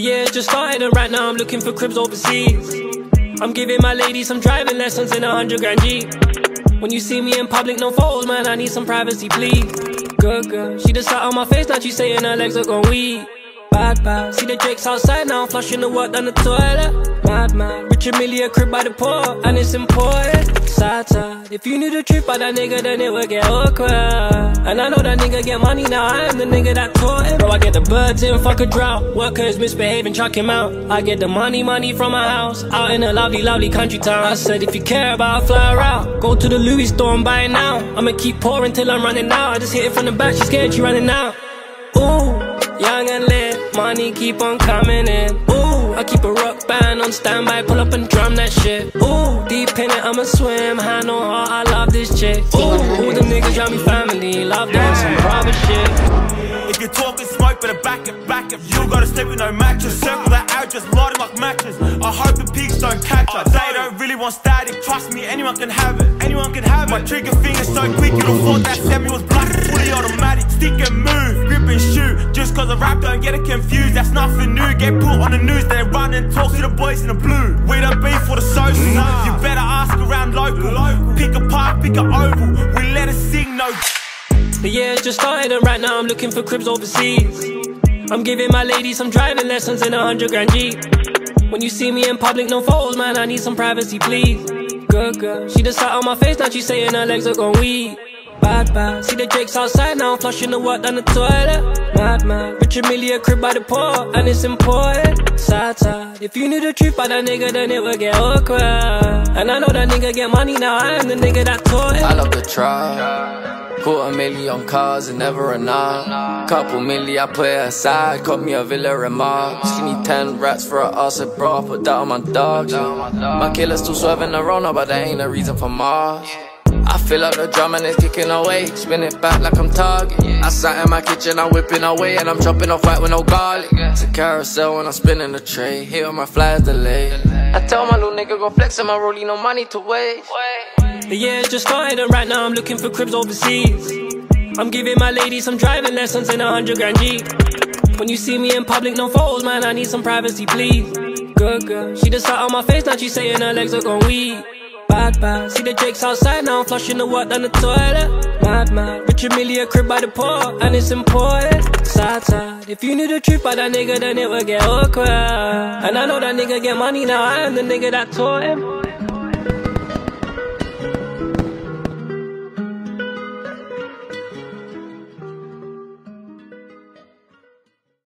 just started and right now I'm looking for cribs overseas. I'm giving my lady some driving lessons in a hundred grand Jeep. When you see me in public, no photos, man, I need some privacy, please. Good girl, she just sat on my face, now she saying her legs are gone weak. Bad, bad, see the jakes outside now, flushing the water down the toilet. Mad, mad, Richard Mille a crib by the port, and it's important. Sad, sad, if you knew the truth about that nigga, then it would get awkward. And I know that nigga get money now, I am the nigga that taught him. Bro, I get the birds in, fuck a drought. Workers misbehaving, chuck him out. I get the money, money from my house, out in a lovely, lovely country town. I said, if you care about, fly out. Go to the Louis store and buy it now. I'ma keep pouring till I'm running out. I just hit it from the back, she scared, she running out. Ooh, young and lit, money keep on coming in. Ooh, I keep a rock band on standby, pull up and drum that shit. Ooh, deep in it, I'ma swim, hand on heart, I love this chick. Ooh, all the niggas around me family, love them some private shit. If you're talking smoke, better back it, back it. You gotta sleep with no mattress. Circle that out, just light like matches. I hope the pigs don't catch us. They don't really want static. Trust me, anyone can have it. Anyone can have it. My trigger finger's so quick, you'd have thought that semi was black, fully automatic. It confused. That's nothing new. Get put on the news, they run and talk to the boys in the blue. We don't beef for the social. Mm. You better ask around local. Pick a park, pick a oval. We let it sing, no. The year's just started and right now I'm looking for cribs overseas. I'm giving my lady some driving lessons in a hundred grand Jeep. When you see me in public, no photos, man, I need some privacy, please. Good girl, she just sat on my face, now she saying her legs are gone weak. Bad, bad, see the jakes outside now, flushing the water down the toilet. Mad, mad, Richard Mille a crib by the port, and it's important. Sad, sad, if you knew the truth about that nigga, then it would get awkward. And I know that nigga get money now, I am the nigga that taught him. I love the tribe. Quarter million cars and never enough. Couple milli I put it aside, got me a villa in. Skinny 10 rats for a ass, bro, I put that on my dog. My killer's still swerving around, but that ain't a reason for Mars. I feel like the drum and it's kicking away, spin it back like I'm target. I sat in my kitchen, I'm whipping away, and I'm chopping off white with no garlic. It's a carousel when I'm spinning the tray, here on my flies delayed. I tell my little nigga go flex on my rollie, no money to waste. The year's just started and right now I'm looking for cribs overseas. I'm giving my lady some driving lessons in a hundred grand Jeep. When you see me in public, no photos, man, I need some privacy, please. Good girl, she just sat on my face, now she saying her legs are gone weak. Bad, see the jakes outside now, I'm flushing the water down the toilet. Mad, mad, Richard Mille a crib by the port, and it's important. Sad, sad, if you knew the truth about that nigga, then it would get awkward. And I know that nigga get money now, I am the nigga that taught him.